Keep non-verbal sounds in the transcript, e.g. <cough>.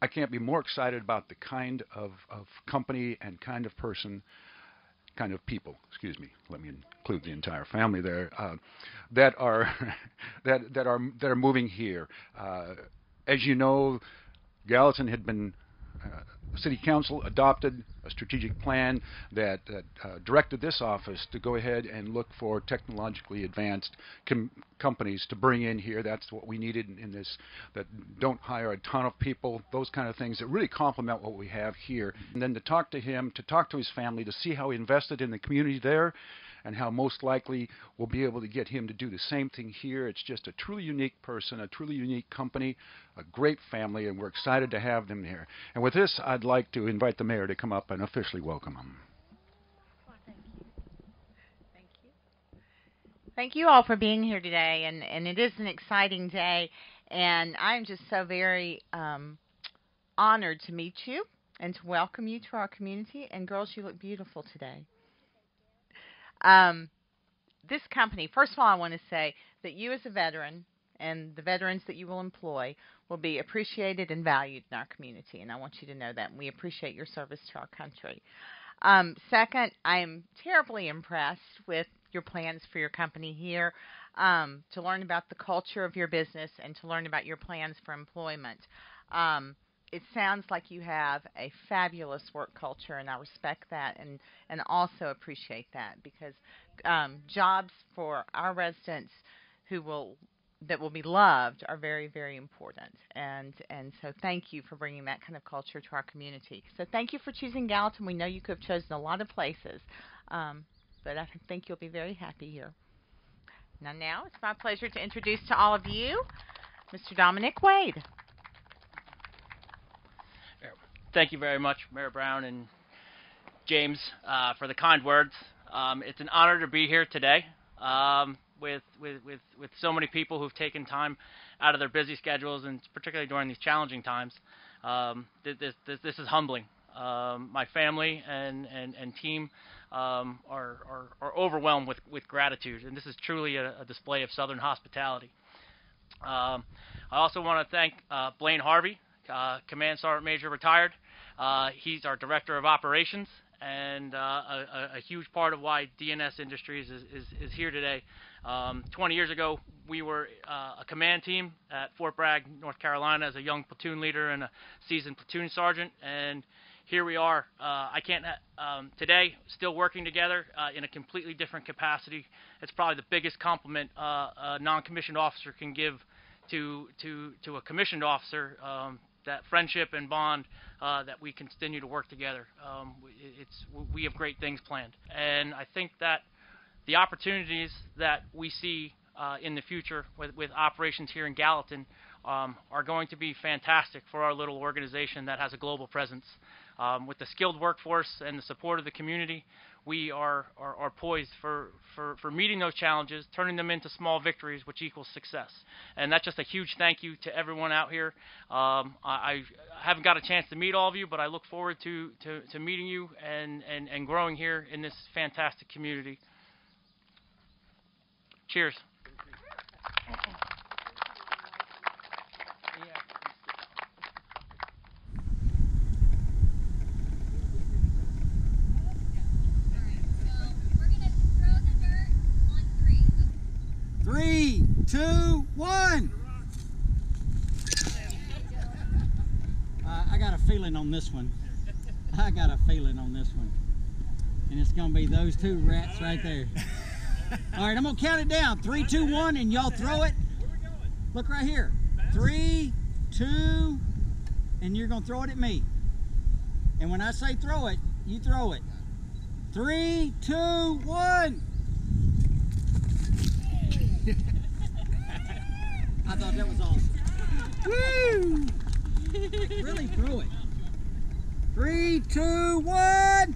I can't be more excited about the kind of, of company and kind of person, kind of people, excuse me, let me include the entire family there, uh, that are <laughs> that that are that are moving here. Uh, as you know, Gallatin had been uh, City Council adopted a strategic plan that, uh, directed this office to go ahead and look for technologically advanced com- companies to bring in here. That's what we needed in, in, this, that don't hire a ton of people, those kind of things that really complement what we have here. And then to talk to him, to talk to his family, to see how he invested in the community there and how most likely we'll be able to get him to do the same thing here. It's just a truly unique person, a truly unique company, a great family, and we're excited to have them here. And with this, I'd like to invite the mayor to come up and officially welcome him. Thank you Thank you all for being here today, and, and it is an exciting day, and I'm just so very um, honored to meet you and to welcome you to our community. And girls, you look beautiful today. Um, this company, first of all, I want to say that you as a veteran and the veterans that you will employ will be appreciated and valued in our community, and I want you to know that. And we appreciate your service to our country. Um, second, I am terribly impressed with your plans for your company here. Um, to learn about the culture of your business and to learn about your plans for employment. Um, it sounds like you have a fabulous work culture, and I respect that and, and also appreciate that because um, jobs for our residents who will that will be loved are very very important. And and so thank you for bringing that kind of culture to our community. So thank you for choosing Gallatin. We know you could have chosen a lot of places um, but I think you'll be very happy here. Now now it's my pleasure to introduce to all of you Mr. Dominic Wade. Thank you very much, Mayor Brown and James, uh, for the kind words. Um, it's an honor to be here today. Um, with, with, with, with so many people who've taken time out of their busy schedules, and particularly during these challenging times. Um, this, this, this, is humbling. Um, my family and, and, and team um, are, are, are, overwhelmed with, with gratitude, and this is truly a, a display of Southern hospitality. Um, I also want to thank uh, Blaine Harvey, uh, Command Sergeant Major retired. Uh, he's our Director of Operations, and uh, a, a, huge part of why D&S Industries is, is, is here today. Um, 20 years ago, we were uh, a command team at Fort Bragg, North Carolina, as a young platoon leader and a seasoned platoon sergeant, and here we are. Uh, I can't um, today still working together uh, in a completely different capacity. It's probably the biggest compliment uh, a non-commissioned officer can give to to to a commissioned officer um, that friendship and bond uh, that we continue to work together. Um, it's we have great things planned, and I think that the opportunities that we see uh, in the future with, with, operations here in Gallatin um, are going to be fantastic for our little organization that has a global presence. Um, with the skilled workforce and the support of the community, we are, are, are poised for, for, for meeting those challenges, turning them into small victories, which equals success. And that's just a huge thank you to everyone out here. Um, I, I, haven't got a chance to meet all of you, but I look forward to, to, to meeting you and, and, and growing here in this fantastic community. Cheers. Two, one. Uh, I got a feeling on this one. I got a feeling on this one. And it's going to be those two rats right there. All right, I'm going to count it down. Three, two, one, and y'all throw it. Look right here. Three, two, and you're going to throw it at me. And when I say throw it, you throw it. Three, two, one. I thought that was awesome. Woo! <laughs> really threw it. Three, two, one.